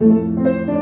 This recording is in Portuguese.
Música